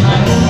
I